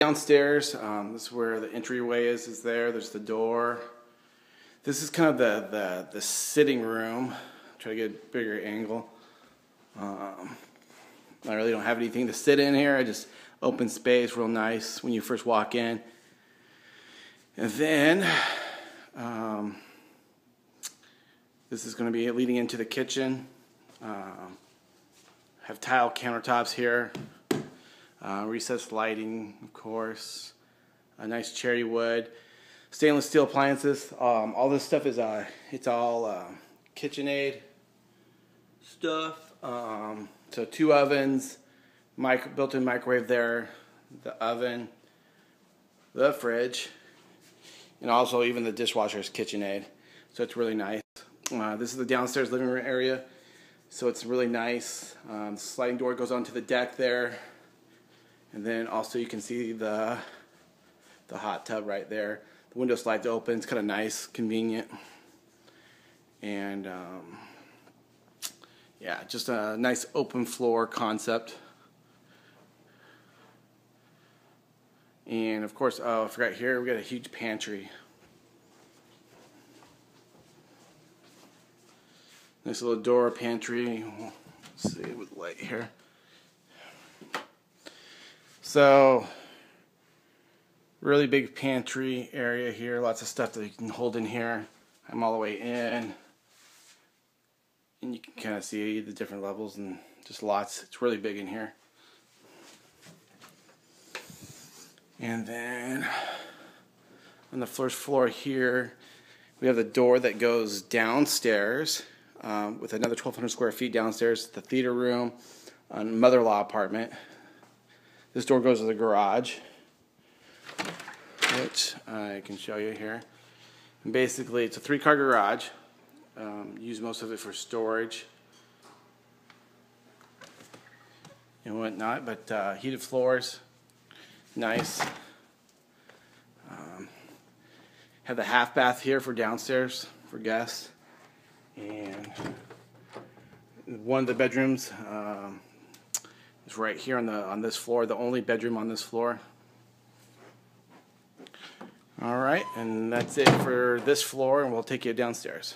downstairs. Um, this is where the entryway is. Is there? There's the door. This is kind of the the, the sitting room. Try to get a bigger angle. Um, I really don't have anything to sit in here. I just open space, real nice when you first walk in. And then um, this is going to be leading into the kitchen. Um, have tile countertops here. Uh, recessed lighting, of course. A nice cherry wood. Stainless steel appliances. Um, all this stuff is uh, it's all uh, KitchenAid stuff. Um, so two ovens, mic- built-in microwave there, the oven, the fridge, and also even the dishwasher is KitchenAid. So it's really nice. Uh, this is the downstairs living room area. So it's really nice. Um, sliding door goes onto the deck there. And then also you can see the, the hot tub right there. The window slides open. It's kind of nice, convenient. And um, yeah, just a nice open floor concept. And of course, oh, I forgot here, we got a huge pantry. Nice little door pantry. Let's see with light here. So, really big pantry area here. Lots of stuff that you can hold in here. I'm all the way in. And you can kind of see the different levels and just lots. It's really big in here. And then on the first floor here, we have the door that goes downstairs um, with another 1,200 square feet downstairs, the theater room, and mother-in-law apartment. This door goes to the garage, which I can show you here. And basically, it's a three-car garage. Um, use most of it for storage and whatnot, but uh, heated floors, nice. Um, have the half bath here for downstairs for guests, and one of the bedrooms um, is right here on the on this floor, the only bedroom on this floor. All right, and that's it for this floor, and we'll take you downstairs.